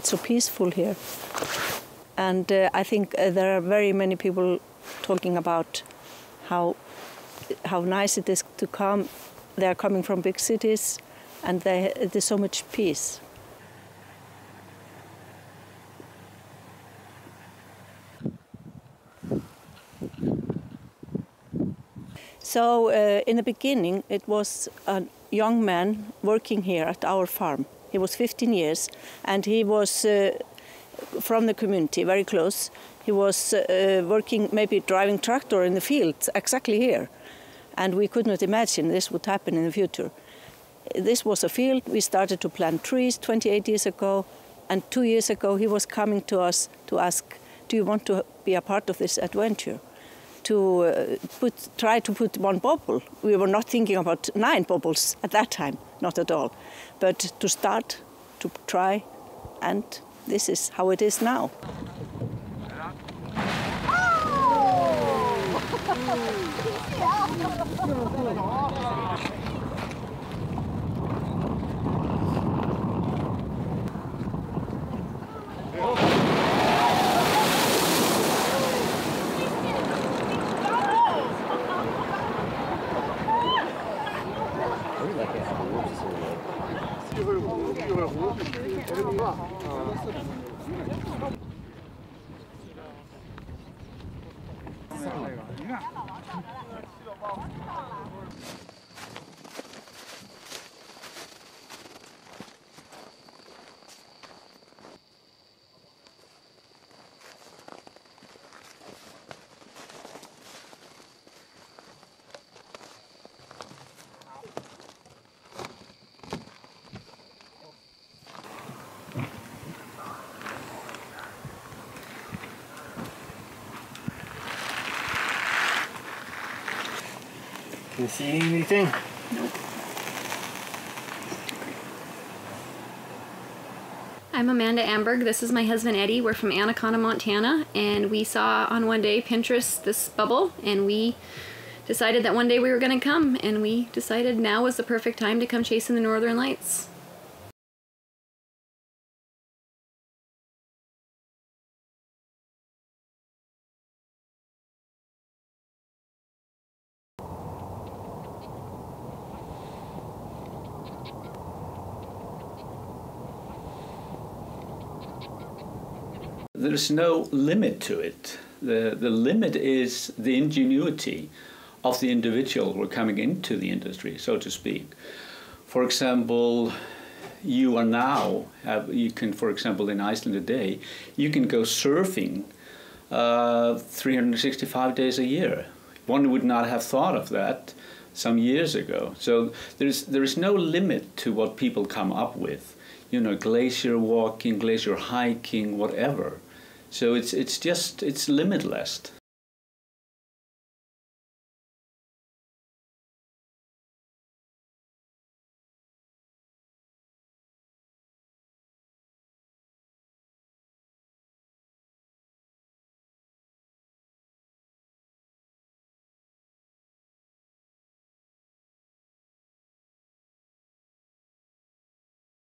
It's so peaceful here. And uh, I think uh, there are very many people talking about how how nice it is to come. They are coming from big cities, and they, there's so much peace. So, uh, in the beginning, it was a young man working here at our farm. He was 15 years and he was uh, from the community, very close. He was uh, working, maybe driving tractor in the field, exactly here. And we could not imagine this would happen in the future. This was a field. We started to plant trees 28 years ago. And two years ago, he was coming to us to ask, Do you want to be a part of this adventure? To uh, put, try to put one bubble. We were not thinking about nine bubbles at that time, not at all. But to start, to try, and this is how it is now. 你看，老王上得，我知了。You see anything? I'm Amanda Amberg. This is my husband Eddie. We're from Anaconda, Montana, and we saw on one day Pinterest this bubble, and we decided that one day we were going to come, and we decided now was the perfect time to come chasing the Northern Lights. There's no limit to it. The, the limit is the ingenuity of the individual who are coming into the industry, so to speak. For example, you are now, have, you can, for example, in Iceland today, you can go surfing uh, 365 days a year. One would not have thought of that some years ago. So there's, there is no limit to what people come up with. You know, glacier walking, glacier hiking, whatever. So it's, it's just, it's limitless.